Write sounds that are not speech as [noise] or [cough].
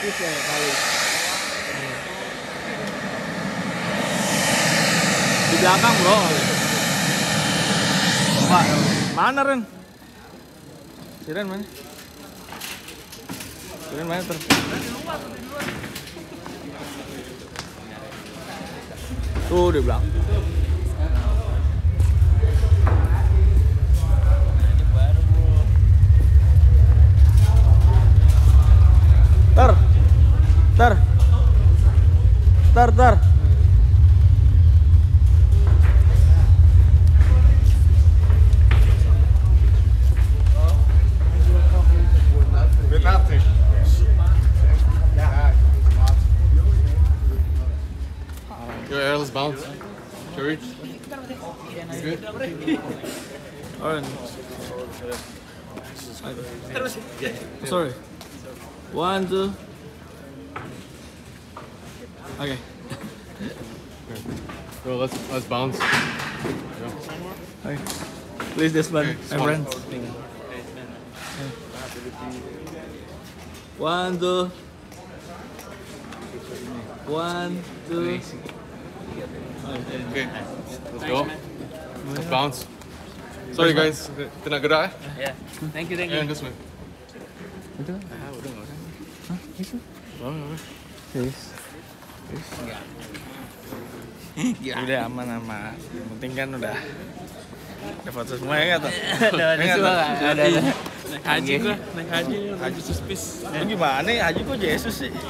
tipis ya kali iya. di belakang bro Wah, mana Ren? Siren mana? Siren mana terus? Tuh di belakang. Ter, ter. Betate. Your airless bounce. George. It's good. Alright. Sorry. One, two. Okay. [laughs] Yo, let's let's bounce. okay. Please this one, Okay, my small. friend. One, two. One, two. Okay. Let's go. Let's bounce. Sorry guys, kena gerak eh? Ya. Thank you, thank Yeah, you. this way. Itu? Ah, udah nggak usah. Hah? Itu? Oh, no, no. Yes. Ya. Udah aman aman. Yang penting kan udah ada foto semua ya kata. Ada ada Enggak, semua. ada. Ada ada. Naik haji gua, naik haji. Haji suspis. Lu gimana ya haji kok Yesus sih? [laughs]